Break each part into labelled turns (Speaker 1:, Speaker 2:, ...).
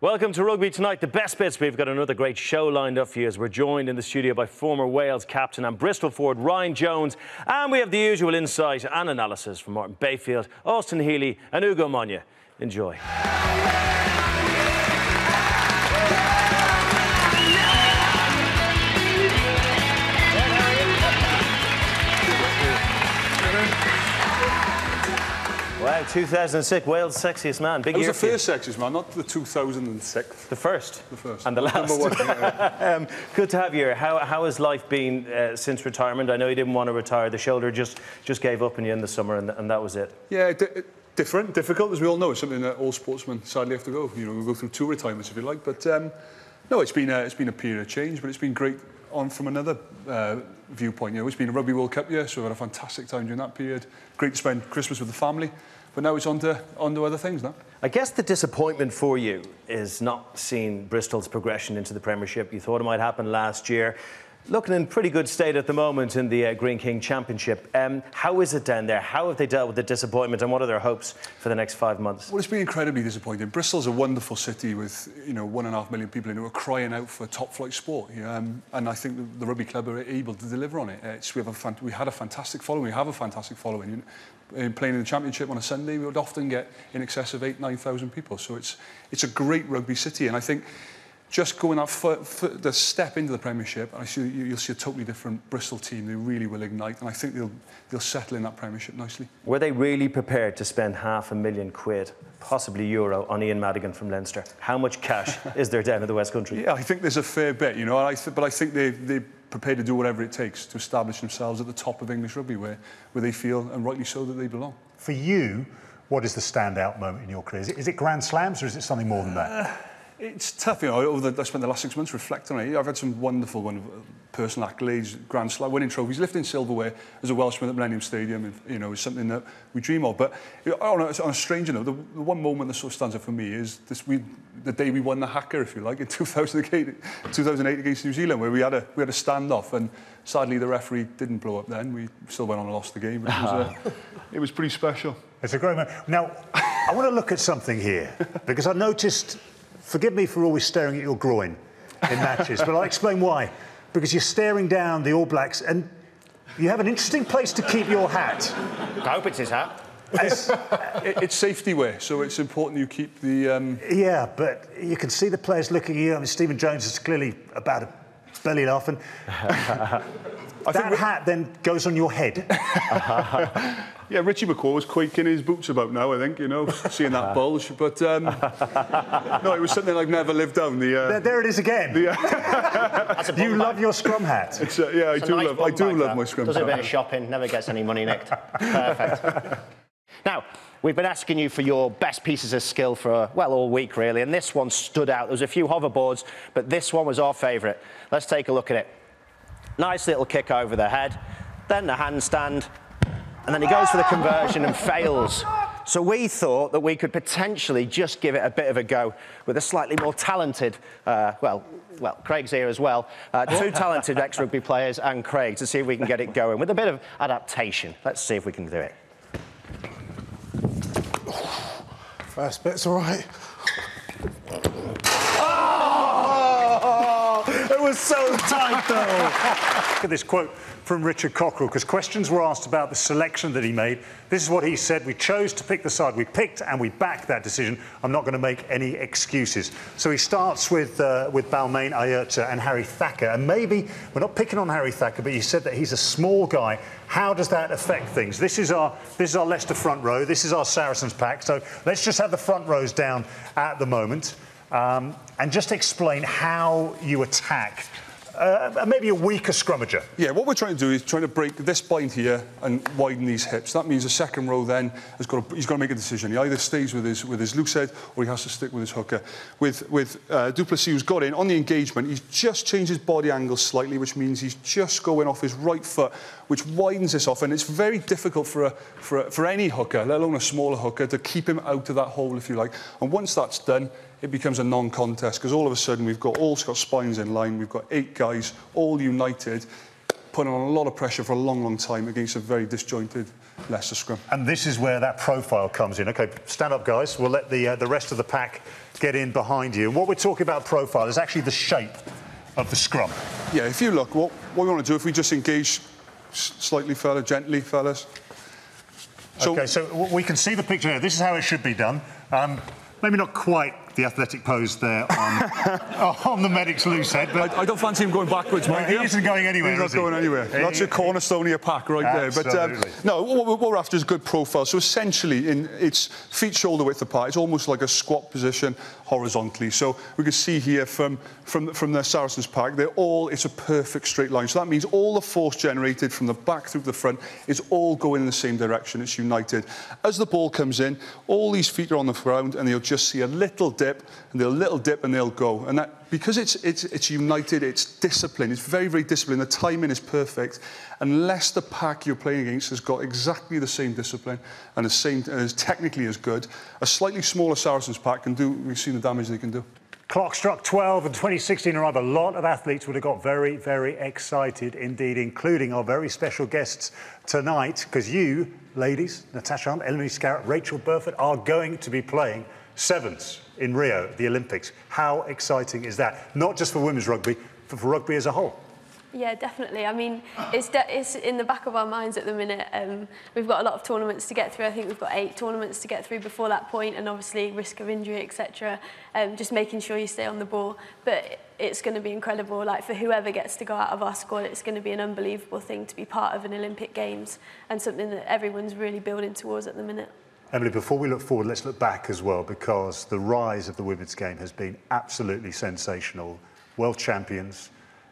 Speaker 1: Welcome to Rugby Tonight, the best bits. We've got another great show lined up for you as we're joined in the studio by former Wales captain and Bristol forward Ryan Jones. And we have the usual insight and analysis from Martin Bayfield, Austin Healey, and Ugo Monye. Enjoy. 2006, Wales' sexiest man. Big
Speaker 2: It was
Speaker 1: year
Speaker 2: the first sexiest man, not the 2006.
Speaker 1: The first.
Speaker 2: The first.
Speaker 1: And the last.
Speaker 2: One, yeah.
Speaker 1: um, good to have you here. How, how has life been uh, since retirement? I know you didn't want to retire. The shoulder just, just gave up in you in the summer, and, and that was it.
Speaker 2: yeah, di- different, difficult, as we all know. It's something that all sportsmen sadly have to go. You know, we go through two retirements, if you like. But um, no, it's been, a, it's been a period of change, but it's been great on from another uh, viewpoint. You know, it's been a Rugby World Cup year, so we've had a fantastic time during that period. Great to spend Christmas with the family. But now it's on to, on to other things now.
Speaker 1: I guess the disappointment for you is not seeing Bristol's progression into the Premiership. You thought it might happen last year. Looking in pretty good state at the moment in the uh, Greene King Championship. Um, how is it down there? How have they dealt with the disappointment, and what are their hopes for the next five months?
Speaker 2: Well, it's been incredibly disappointing. Bristol's a wonderful city with, you know, one and a half million people in who are crying out for top flight sport. Yeah, um, and I think the, the rugby club are able to deliver on it. Uh, we, have a we had a fantastic following. We have a fantastic following. You know, in playing in the championship on a Sunday, we would often get in excess of eight, 9,000 people. So it's, it's a great rugby city. And I think just going that foot, foot, the step into the Premiership, I see you, you'll see a totally different Bristol team. They really will ignite, and I think they'll they'll settle in that Premiership nicely.
Speaker 1: Were they really prepared to spend half a million quid, possibly euro, on Ian Madigan from Leinster? How much cash is there down in the West Country?
Speaker 2: Yeah, I think there's a fair bit, you know, I th- but I think they they're prepared to do whatever it takes to establish themselves at the top of English rugby, where where they feel and rightly so that they belong.
Speaker 3: For you, what is the standout moment in your career? Is it, is it Grand Slams or is it something more than that?
Speaker 2: Uh, It's tough, you know. Over the, I spent the last six months reflecting on it. I've had some wonderful one, personal accolades, Grand Slam, winning trophies, lifting silverware as a Welshman at Millennium Stadium. You know, is something that we dream of. But you know, on, a, on a stranger note, the, the one moment that sort of stands out for me is this: we, the day we won the haka, if you like, in 2008, 2008 against New Zealand, where we had a we had a standoff, and sadly the referee didn't blow up. Then we still went on and lost the game. But it, was, uh, it was pretty special.
Speaker 3: It's a great moment. Now, I want to look at something here because I noticed, forgive me for always staring at your groin in matches, but I'll explain why. Because you're staring down the All Blacks and you have an interesting place to keep your hat.
Speaker 1: I hope it's his hat.
Speaker 3: As-
Speaker 2: It, it's safety wear, so it's important you keep the. Um,
Speaker 3: yeah, but you can see the players looking at you. I mean, Stephen Jones is clearly about to belly laugh. And
Speaker 2: I
Speaker 3: that
Speaker 2: we-
Speaker 3: hat then goes on your head.
Speaker 2: Yeah, Richie McCaw was quaking his boots about now, I think, you know, seeing that bulge. But um, no, it was something I've never lived down. The, uh,
Speaker 3: There, there it is again.
Speaker 4: That's a
Speaker 3: You
Speaker 4: bum
Speaker 3: love
Speaker 4: bag.
Speaker 3: your scrum hat.
Speaker 2: it's, uh, yeah, I
Speaker 4: It's a
Speaker 2: do
Speaker 4: nice
Speaker 2: love, I do
Speaker 4: bag,
Speaker 2: love
Speaker 4: that.
Speaker 2: my scrum. Hat.
Speaker 4: Does a bit of shopping, never gets any money nicked. Perfect. now, we've been asking you for your best pieces of skill for, well, all week really, and this one stood out. There was a few hoverboards, but this one was our favourite. Let's take a look at it. Nice little kick over the head, then the handstand, and then he goes for the conversion and fails. So we thought that we could potentially just give it a bit of a go with a slightly more talented, uh, well, well, Craig's here as well, uh, two talented ex-rugby players and Craig to see if we can get it going with a bit of adaptation. Let's see if we can do it.
Speaker 5: First bit's all right.
Speaker 3: Was so tight, though. Look at this quote from Richard Cockerill, because questions were asked about the selection that he made. This is what he said. We chose to pick the side we picked, and we backed that decision. I'm not going to make any excuses. So he starts with, uh, with Balmain, Ayerza, and Harry Thacker. And maybe, we're not picking on Harry Thacker, but you said that he's a small guy. How does that affect things? This is our, this is our Leicester front row. This is our Saracens pack. So let's just have the front rows down at the moment. Um, and just explain how you attack uh, maybe a weaker scrummager.
Speaker 2: Yeah, what we're trying to do is trying to break this bind here and widen these hips. That means the second row then has got to, he's got to make a decision. He either stays with his with his loose head or he has to stick with his hooker. With with uh, du Plessis, who's got in on the engagement, he's just changed his body angle slightly, which means he's just going off his right foot, which widens this off. And it's very difficult for a, for a, for any hooker, let alone a smaller hooker, to keep him out of that hole, if you like. And once that's done, it becomes a non-contest because all of a sudden we've got all got spines in line, we've got eight guys all united, putting on a lot of pressure for a long, long time against a very disjointed Leicester scrum.
Speaker 3: And this is where that profile comes in. Okay, stand up, guys. We'll let the, uh, the rest of the pack get in behind you. And what we're talking about profile is actually the shape of the scrum.
Speaker 2: Yeah, if you look, what, what we want to do, if we just engage slightly, fella, gently, fellas.
Speaker 3: So, okay, so we can see the picture here. This is how it should be done. Um, maybe not quite the athletic pose there on, on the medic's loose head. But
Speaker 2: I, I, don't fancy him going backwards, mate.
Speaker 3: He isn't going anywhere.
Speaker 2: He's not going he? anywhere. He, That's your cornerstone of your pack right Absolutely. there. But um, no, what we're after is a good profile. So essentially, in its feet shoulder width apart, it's almost like a squat position horizontally. So we can see here from from from the Saracens pack, they're all it's a perfect straight line. So that means all the force generated from the back through the front is all going in the same direction. It's united. As the ball comes in, all these feet are on the ground, and you'll just see a little dip dip, and they'll little dip and they'll go. And that, because it's, it's, it's united, it's disciplined, it's very, very disciplined, the timing is perfect. Unless the pack you're playing against has got exactly the same discipline and the same, is technically as good, a slightly smaller Saracens pack can do, we've seen the damage they can do.
Speaker 3: Clock struck 12 and 2016 arrived. A lot of athletes would have got very, very excited indeed, including our very special guests tonight, because you, ladies, Natasha Hunt, Emily Scarratt, Rachel Burford, are going to be playing sevens in Rio, the Olympics. How exciting is that? Not just for women's rugby, but for rugby as a whole.
Speaker 6: Yeah, definitely. I mean, it's, it's in the back of our minds at the minute. Um, we've got a lot of tournaments to get through. I think we've got eight tournaments to get through before that point, and obviously risk of injury, etc. Um, just making sure you stay on the ball. But it's going to be incredible. Like for whoever gets to go out of our squad, it's going to be an unbelievable thing to be part of an Olympic Games and something that everyone's really building towards at the minute.
Speaker 3: Emily, before we look forward, let's look back as well because the rise of the women's game has been absolutely sensational. World champions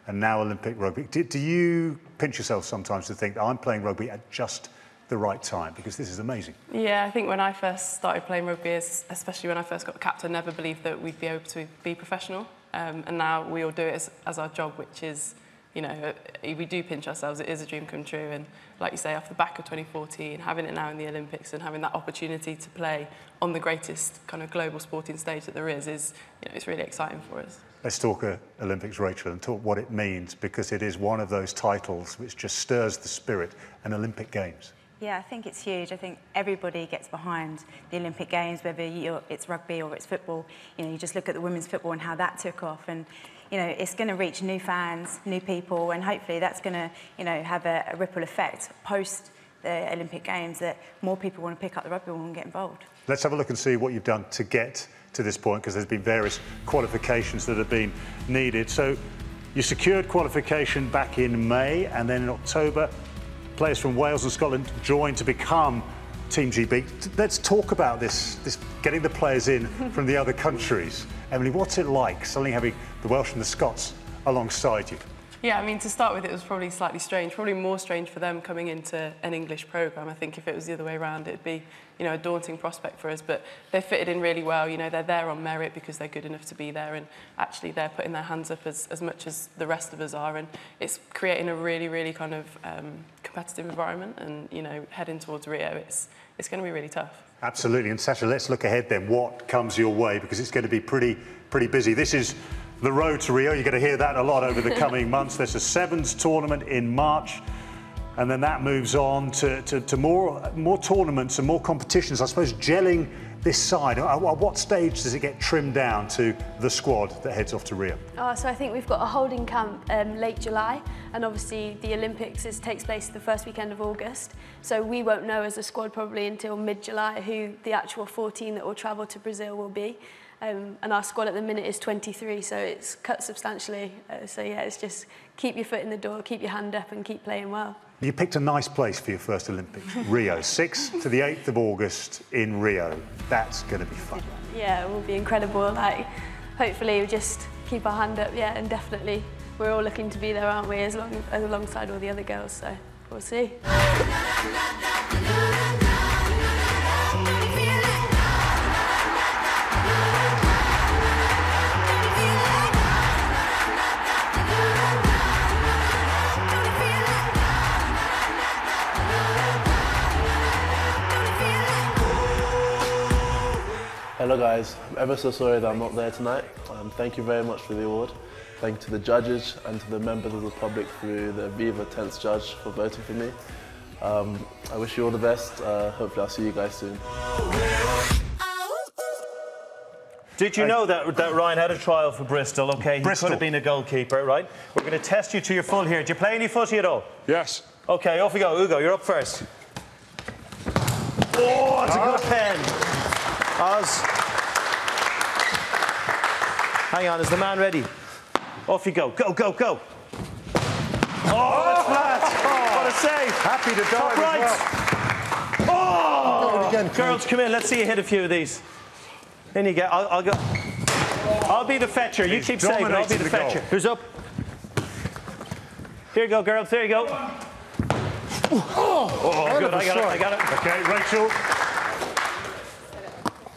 Speaker 3: and now Olympic rugby. Do, do you pinch yourself sometimes to think I'm playing rugby at just the right time because this is amazing.
Speaker 7: Yeah, I think when I first started playing rugby, especially when I first got capped, I never believed that we'd be able to be professional. Um, and now we all do it as, as our job, which is you know, uh, we do pinch ourselves. It is a dream come true. And like you say, off the back of 2014, having it now in the Olympics and having that opportunity to play on the greatest kind of global sporting stage that there is, is you know, it's really exciting for us.
Speaker 3: Let's talk uh, Olympics, Rachel, and talk what it means because it is one of those titles which just stirs the spirit and Olympic Games.
Speaker 8: Yeah, I think it's huge. I think everybody gets behind the Olympic Games, whether it's rugby or it's football. You know, you just look at the women's football and how that took off, and you know, it's going to reach new fans, new people, and hopefully that's going to, you know, have a, a ripple effect post the Olympic Games that more people want to pick up the rugby and get involved.
Speaker 3: Let's have a look and see what you've done to get to this point because there's been various qualifications that have been needed. So you secured qualification back in May and then in October, players from Wales and Scotland joined to become Team GB. Let's talk about this, this getting the players in from the other countries. Emily, what's it like suddenly having the Welsh and the Scots alongside you?
Speaker 7: Yeah, I mean, to start with, it was probably slightly strange, probably more strange for them coming into an English programme. I think if it was the other way around, it'd be, you know, a daunting prospect for us. But they fitted in really well. You know, they're there on merit because they're good enough to be there, and actually they're putting their hands up as, as much as the rest of us are. And it's creating a really, really kind of um, competitive environment. And you know, heading towards Rio, it's it's going to be really tough.
Speaker 3: Absolutely. And Sasha, let's look ahead then. What comes your way? Because it's going to be pretty, pretty busy. This is the road to Rio. You're going to hear that a lot over the coming months. There's a sevens tournament in March. And then that moves on to, to, to more, more tournaments and more competitions. I suppose gelling this side? At what stage does it get trimmed down to the squad that heads off to Rio?
Speaker 6: Oh, so I think we've got a holding camp um, late July, and obviously the Olympics is, takes place the first weekend of August. So we won't know as a squad probably until mid-July who the actual 14 that will travel to Brazil will be. Um, and our squad at the minute is 23, so it's cut substantially. Uh, so yeah, it's just keep your foot in the door, keep your hand up, and keep playing well.
Speaker 3: You picked a nice place for your first Olympics, Rio, 6th to the 8th of August in Rio. That's going to be fun.
Speaker 6: Yeah, it will be incredible. Like, hopefully, we'll just keep our hand up, yeah, and definitely we're all looking to be there, aren't we, as long as alongside all the other girls. So we'll see.
Speaker 9: Hello guys, I'm ever so sorry that I'm not there tonight. Um, thank you very much for the award. Thank you to the judges and to the members of the public through the Viva Tense Judge for voting for me. Um, I wish you all the best. Uh, hopefully, I'll see you guys soon.
Speaker 1: Did you know that, that Ryan had a trial for Bristol? Okay, he
Speaker 3: Bristol.
Speaker 1: could have been a goalkeeper, right? We're going to test you to your full here. Do you play any footy at all?
Speaker 2: Yes.
Speaker 1: Okay, off we go. Ugo, you're up first. Oh, it's a good pen. Oz. Hang on, is the man ready? Off you go. Go, go, go. Oh, oh it's flat. What a save.
Speaker 3: Happy to
Speaker 1: die.
Speaker 3: Top
Speaker 1: right.
Speaker 3: well.
Speaker 1: Oh!
Speaker 5: again,
Speaker 1: Girls, come in. Let's see you hit a few of these. In you get. I'll, I'll go. I'll be the fetcher. You keep saving. I'll be
Speaker 3: dominating
Speaker 1: the,
Speaker 3: the goal.
Speaker 1: fetcher. Who's up? Here you go, girls. There you go. Oh, oh, good. I got it. I got it.
Speaker 3: Okay, Rachel.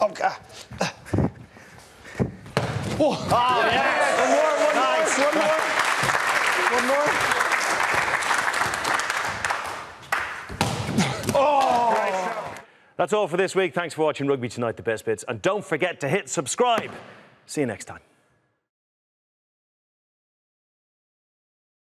Speaker 1: Oh, Oh, yes. One more, one nice. more, one more. One more. Oh! That's all for this week. Thanks for watching Rugby Tonight, the best bits. And don't forget to hit subscribe. See you next time.